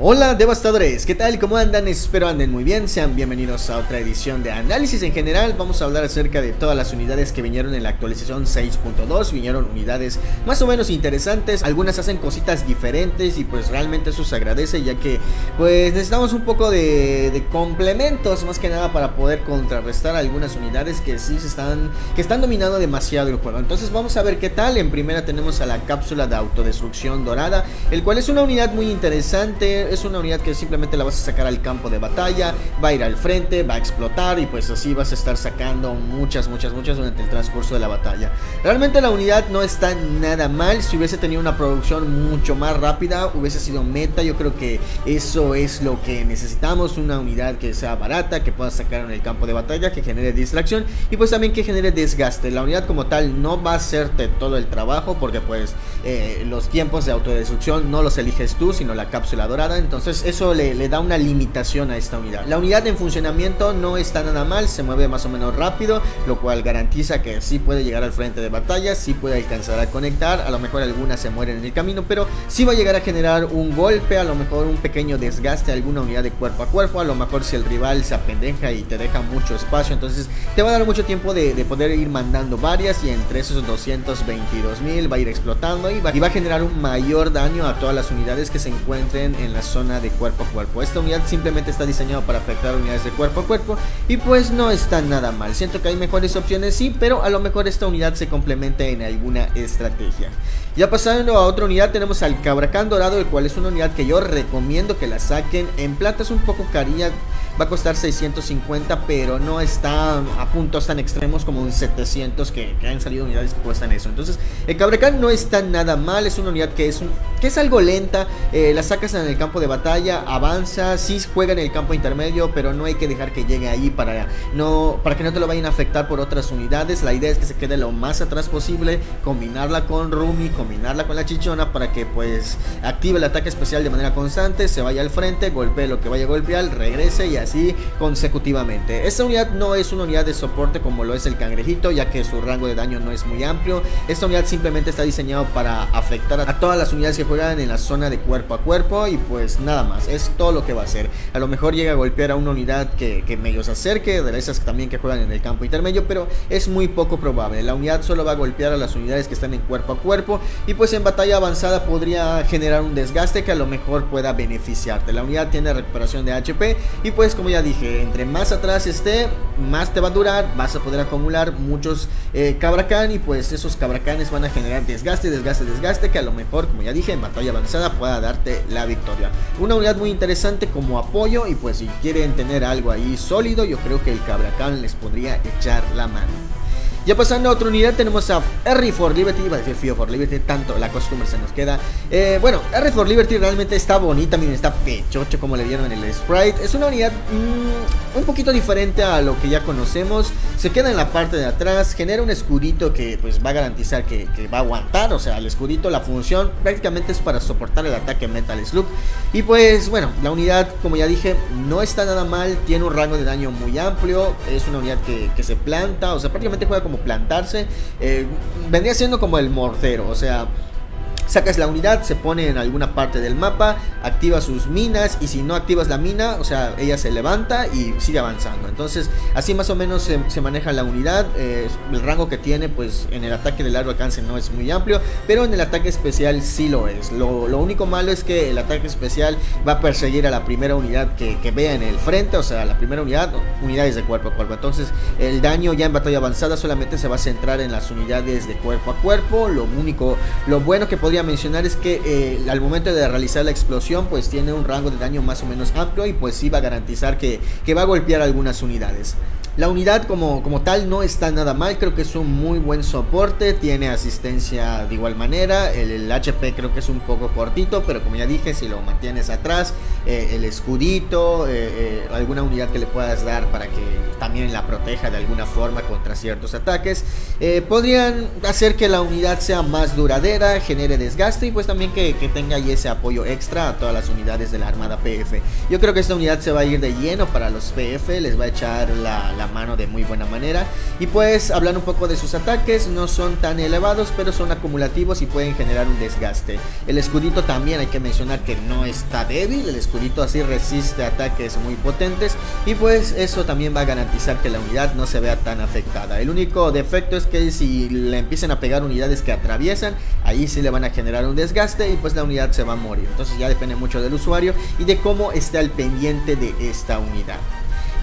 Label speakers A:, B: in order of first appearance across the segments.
A: Hola devastadores, ¿qué tal? ¿Cómo andan? Espero anden muy bien, sean bienvenidos a otra edición de análisis en general. Vamos a hablar acerca de todas las unidades que vinieron en la actualización 6.2 Vinieron unidades más o menos interesantes, algunas hacen cositas diferentes y pues realmente eso se agradece Ya que pues necesitamos un poco de, complementos más que nada para poder contrarrestar algunas unidades que sí se están, que están dominando demasiado el juego. Entonces vamos a ver qué tal, en primera tenemos a la cápsula de autodestrucción dorada El cual es una unidad muy interesante es una unidad que simplemente la vas a sacar al campo de batalla, va a ir al frente, va a explotar y pues así vas a estar sacando muchas, muchas, muchas durante el transcurso de la batalla. Realmente la unidad no está nada mal, si hubiese tenido una producción mucho más rápida, hubiese sido meta, yo creo que eso es lo que necesitamos, una unidad que sea barata, que pueda sacar en el campo de batalla, que genere distracción y pues también que genere desgaste. La unidad como tal no va a hacerte todo el trabajo porque pues eh, los tiempos de autodestrucción no los eliges tú, sino la cápsula dorada entonces eso le, da una limitación a esta unidad. La unidad en funcionamiento no está nada mal, se mueve más o menos rápido, lo cual garantiza que sí puede llegar al frente de batalla, sí puede alcanzar a conectar, a lo mejor algunas se mueren en el camino, pero sí va a llegar a generar un golpe, a lo mejor un pequeño desgaste a alguna unidad de cuerpo a cuerpo, a lo mejor si el rival se apendeja y te deja mucho espacio, entonces te va a dar mucho tiempo de, poder ir mandando varias y entre esos 222 mil va a ir explotando y va, a generar un mayor daño a todas las unidades que se encuentren en la zona de cuerpo a cuerpo. Esta unidad simplemente está diseñada para afectar unidades de cuerpo a cuerpo y pues no está nada mal. Siento que hay mejores opciones, sí, pero a lo mejor esta unidad se complementa en alguna estrategia. Ya pasando a otra unidad tenemos al Cabracán Dorado, el cual es una unidad que yo recomiendo que la saquen. En plata es un poco carilla, va a costar 650, pero no está a puntos tan extremos como un 700 que, han salido unidades que cuestan eso. Entonces, el Cabracán no está nada mal, es una unidad que es, un, que es algo lenta, eh, la sacas en el campo de batalla, avanza, sí juega en el campo intermedio, pero no hay que dejar que llegue ahí para, no, para que no te lo vayan a afectar por otras unidades. La idea es que se quede lo más atrás posible, combinarla con Rumi, combinarla con la chichona para que pues active el ataque especial de manera constante, se vaya al frente, golpee lo que vaya a golpear, regrese y así consecutivamente. Esta unidad no es una unidad de soporte como lo es el cangrejito, ya que su rango de daño no es muy amplio. Esta unidad simplemente está diseñado para afectar a todas las unidades que juegan en la zona de cuerpo a cuerpo y pues nada más, es todo lo que va a hacer. A lo mejor llega a golpear a una unidad que, que medio se acerque, de esas también que juegan en el campo intermedio, pero es muy poco probable. La unidad solo va a golpear a las unidades que están en cuerpo a cuerpo y pues en batalla avanzada podría generar un desgaste que a lo mejor pueda beneficiarte. La unidad tiene recuperación de HP y pues como ya dije, entre más atrás esté, más te va a durar, vas a poder acumular muchos eh, y pues esos cabracanes van a generar desgaste, desgaste, desgaste, que a lo mejor, como ya dije, en batalla avanzada pueda darte la victoria. Una unidad muy interesante como apoyo y pues si quieren tener algo ahí sólido, yo creo que el cabracán les podría echar la mano. Ya pasando a otra unidad tenemos a R for Liberty, iba a decir Fio for Liberty, tanto la costumbre se nos queda. Eh, bueno, R for Liberty realmente está bonita, miren, está pechocho como le dieron en el sprite. Es una unidad mm, un poquito diferente a lo que ya conocemos. Se queda en la parte de atrás, genera un escudito que pues va a garantizar que, va a aguantar. O sea, el escudito, la función prácticamente es para soportar el ataque Metal Slug. Y pues bueno, la unidad, como ya dije, no está nada mal, tiene un rango de daño muy amplio. Es una unidad que, que se planta, o sea, prácticamente juega como plantarse. Eh, vendría siendo como el morcero, o sea, Sacas la unidad, se pone en alguna parte del mapa, activa sus minas y si no activas la mina, o sea, ella se levanta y sigue avanzando. Entonces, así más o menos se, maneja la unidad. Eh, el rango que tiene, pues en el ataque de largo alcance no es muy amplio, pero en el ataque especial sí lo es. Lo, único malo es que el ataque especial va a perseguir a la primera unidad que, vea en el frente, o sea, la primera unidad, unidades de cuerpo a cuerpo. Entonces, el daño ya en batalla avanzada solamente se va a centrar en las unidades de cuerpo a cuerpo. Lo único, lo bueno que podría mencionar es que eh, al momento de realizar la explosión pues tiene un rango de daño más o menos amplio y pues sí va a garantizar que, que va a golpear algunas unidades. La unidad como, como tal no está nada mal, creo que es un muy buen soporte, tiene asistencia de igual manera, el, HP creo que es un poco cortito, pero como ya dije, si lo mantienes atrás, eh, el escudito, eh, eh, alguna unidad que le puedas dar para que también la proteja de alguna forma contra ciertos ataques, podrían hacer que la unidad sea más duradera, genere desgaste y pues también que, que tenga ahí ese apoyo extra a todas las unidades de la Armada PF. Yo creo que esta unidad se va a ir de lleno para los PF, les va a echar la la mano de muy buena manera. Y pues hablar un poco de sus ataques, no son tan elevados, pero son acumulativos y pueden generar un desgaste. El escudito también hay que mencionar que no está débil, el escudito así resiste ataques muy potentes y pues eso también va a garantizar que la unidad no se vea tan afectada. El único defecto es que si le empiezan a pegar unidades que atraviesan, ahí sí le van a generar un desgaste y pues la unidad se va a morir. Entonces ya depende mucho del usuario y de cómo está el pendiente de esta unidad.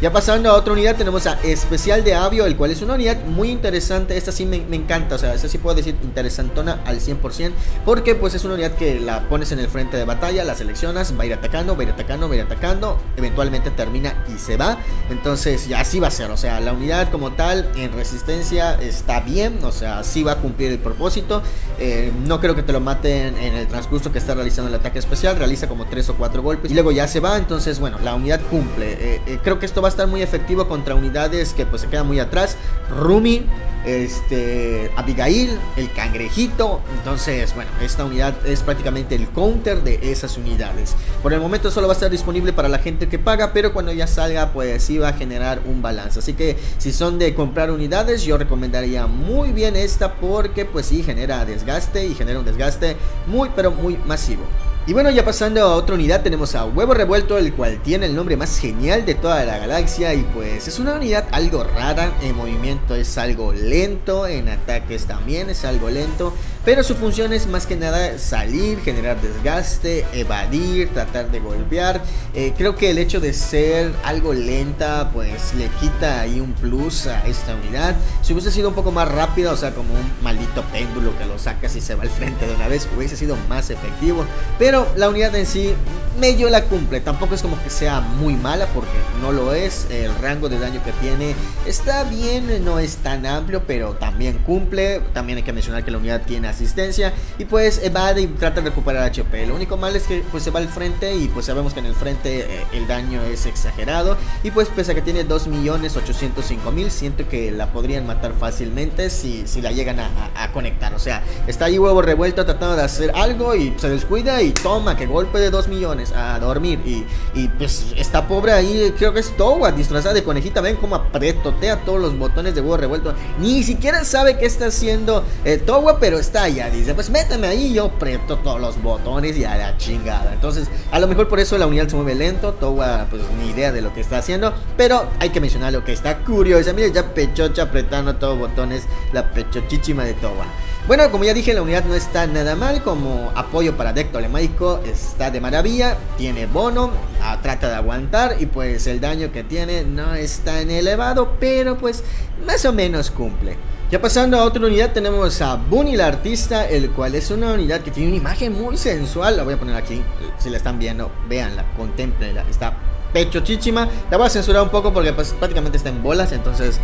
A: Ya pasando a otra unidad tenemos a Especial de Avio, el cual es una unidad muy interesante. Esta sí me, encanta, o sea, esta sí puedo decir interesantona al 100%. Porque pues es una unidad que la pones en el frente de batalla, la seleccionas, va a ir atacando, va a ir atacando, va a ir atacando. Eventualmente termina y se va. Entonces ya así va a ser, o sea, la unidad como tal en resistencia está bien, o sea, sí va a cumplir el propósito. Eh, no creo que te lo maten en el transcurso que está realizando el ataque especial. Realiza como 3 o 4 golpes y luego ya se va. Entonces, bueno, la unidad cumple. Eh, eh, creo que esto va estar muy efectivo contra unidades que pues se quedan muy atrás. Rumi, este, Abigail, el cangrejito. Entonces, bueno, esta unidad es prácticamente el counter de esas unidades. Por el momento solo va a estar disponible para la gente que paga, pero cuando ya salga, pues sí va a generar un balance. Así que si son de comprar unidades, yo recomendaría muy bien esta porque pues sí genera desgaste y genera un desgaste muy pero muy masivo. Y bueno, ya pasando a otra unidad tenemos a Huevo Revuelto, el cual tiene el nombre más genial de toda la galaxia y pues es una unidad algo rara, en movimiento es algo lento, en ataques también es algo lento, pero su función es más que nada salir, generar desgaste, evadir, tratar de golpear. Eh, creo que el hecho de ser algo lenta, pues le quita ahí un plus a esta unidad. Si hubiese sido un poco más rápida, o sea, como un maldito péndulo que lo sacas y se va al frente de una vez, hubiese sido más efectivo. Pero la unidad en sí medio la cumple. Tampoco es como que sea muy mala porque no lo es. El rango de daño que tiene está bien, no es tan amplio, pero también cumple. También hay que mencionar que la unidad tiene asistencia y pues evade y trata de recuperar HP. Lo único malo es que pues se va al frente y pues sabemos que en el frente eh, el daño es exagerado y pues pese a que tiene 2.805.000 siento que la podrían matar fácilmente si, si la llegan a, conectar. O sea, está ahí huevo revuelto tratando de hacer algo y se descuida y toma que golpe de 2 millones a dormir y, y pues está pobre ahí, creo que es Towa disfrazada de conejita, ven como apretotea todos los botones de huevo revuelto. Ni siquiera sabe qué está haciendo eh, Towa, pero está ya dice, pues méteme ahí, yo preto todos los botones y a la chingada. Entonces, a lo mejor por eso la unidad se mueve lento, Towa pues ni idea de lo que está haciendo, pero hay que mencionar lo que está curioso. Mira, ya pechocha apretando todos los botones, la pechochichima de Towa. Bueno, como ya dije, la unidad no está nada mal. Como apoyo para deck tolemaico está de maravilla. Tiene bono, ah, trata de aguantar. Y pues el daño que tiene no es tan elevado, pero pues más o menos cumple. Ya pasando a otra unidad tenemos a Bunny la artista, el cual es una unidad que tiene una imagen muy sensual. La voy a poner aquí, si la están viendo, véanla, contemplenla. Está pecho chichima. La voy a censurar un poco porque pues prácticamente está en bolas, entonces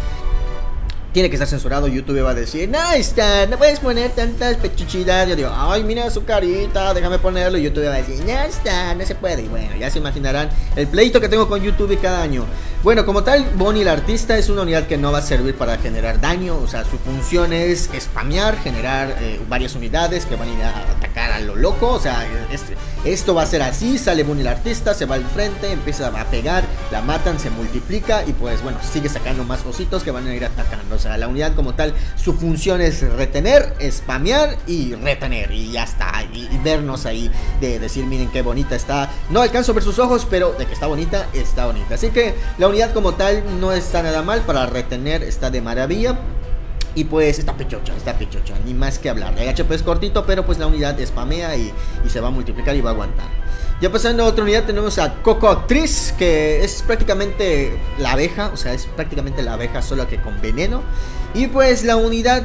A: tiene que estar censurado. YouTube va a decir, no está, no puedes poner tantas pechuchidades. Yo digo, ay, mira su carita, déjame ponerlo. Y YouTube va a decir, no está, no se puede. Y bueno, ya se imaginarán el pleito que tengo con YouTube cada año. Bueno, como tal, Bonnie la artista es una unidad que no va a servir para generar daño. O sea, su función es spamear, generar eh, varias unidades que van a ir a atacar a lo loco. O sea, esto va a ser así. Sale Bonnie la artista, se va al frente, empieza a pegar, la matan, se multiplica. Y pues bueno, sigue sacando más ositos que van a ir atacando. O sea, la unidad como tal, su función es retener, spamear y retener. Y ya está. Y, vernos ahí de decir, miren qué bonita está. No alcanzo a ver sus ojos, pero de que está bonita, está bonita. Así que la unidad como tal no está nada mal. Para retener está de maravilla. Y pues está pechocha, está pechocha, ni más que hablar. El HP es cortito, pero pues la unidad spamea y, y se va a multiplicar y va a aguantar. Ya pasando a otra unidad tenemos a Coco Actriz, que es prácticamente la abeja, o sea, es prácticamente la abeja solo que con veneno. Y pues la unidad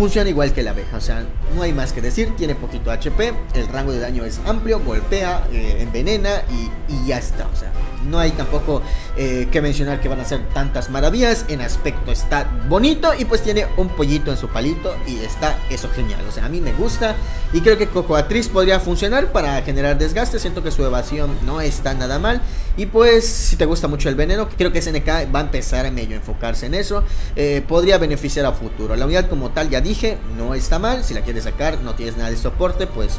A: funciona igual que la abeja, o sea, no hay más que decir, tiene poquito HP, el rango de daño es amplio, golpea, eh, envenena y, ya está, o sea, no hay tampoco eh, que mencionar que van a ser tantas maravillas, en aspecto está bonito y pues tiene un pollito en su palito y está eso genial, o sea, a mí me gusta y creo que Cocoatriz podría funcionar para generar desgaste, siento que su evasión no está nada mal y pues si te gusta mucho el veneno, creo que SNK va a empezar a medio enfocarse en eso, eh, podría beneficiar a futuro, la unidad como tal ya dije, no está mal. Si la quieres sacar, no tienes nada de soporte, pues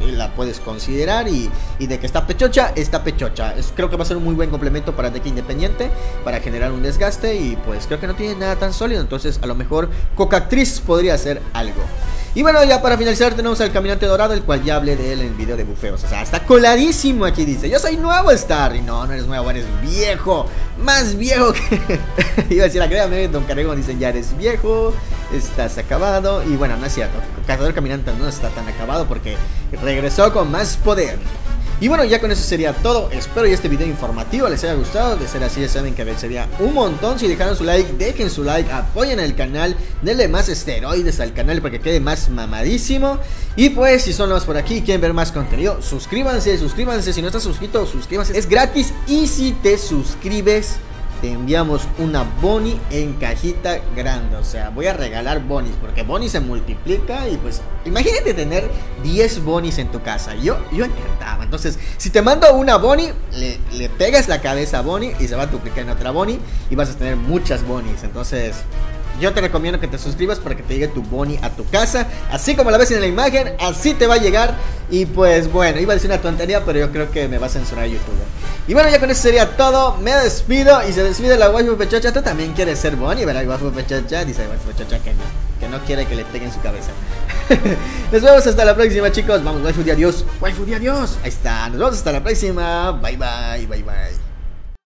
A: la puedes considerar y, de que está pechocha, está pechocha. creo que va a ser un muy buen complemento para deck independiente, para generar un desgaste y pues creo que no tiene nada tan sólido, entonces a lo mejor Cocactriz podría hacer algo. Y bueno, ya para finalizar tenemos al Caminante Dorado, el cual ya hablé de él en el video de bufeos. O sea, está coladísimo aquí, dice. Yo soy nuevo Star. Y no, no eres nuevo, eres viejo. Más viejo que... Iba a decir, créame, Don Carregón dice, ya eres viejo, estás acabado. Y bueno, no es cierto. Cazador Caminante no está tan acabado porque regresó con más poder. Y bueno, ya con eso sería todo. Espero que este video informativo les haya gustado. De ser así, ya saben que sería un montón. Si dejaron su like, dejen su like, apoyen el canal, denle más esteroides al canal para que quede más mamadísimo. Y pues, si son nuevos por aquí y quieren ver más contenido, suscríbanse, suscríbanse. Si no estás suscrito, suscríbanse. Es gratis. Y si te suscribes, te enviamos una boni en cajita grande. O sea, voy a regalar bonis porque boni se multiplica y pues imagínate tener 10 bonis en tu casa. Yo, yo encantaba. Entonces, si te mando una boni, le, le pegas la cabeza a boni y se va a duplicar en otra boni y vas a tener muchas bonis. Entonces, yo te recomiendo que te suscribas para que te llegue tu boni a tu casa. Así como la ves en la imagen, así te va a llegar. Y pues bueno, iba a decir una tontería, pero yo creo que me va a censurar YouTube. Y bueno, ya con eso sería todo. Me despido y se despide la waifu pechocha. Tú también quieres ser boni, ¿verdad? Waifu pechocha. Dice waifu pechocha que no, que no quiere que le peguen su cabeza. Nos vemos hasta la próxima, chicos. Vamos, waifu de adiós. Waifu de adiós. Ahí está. Nos vemos hasta la próxima. Bye, bye, bye, bye.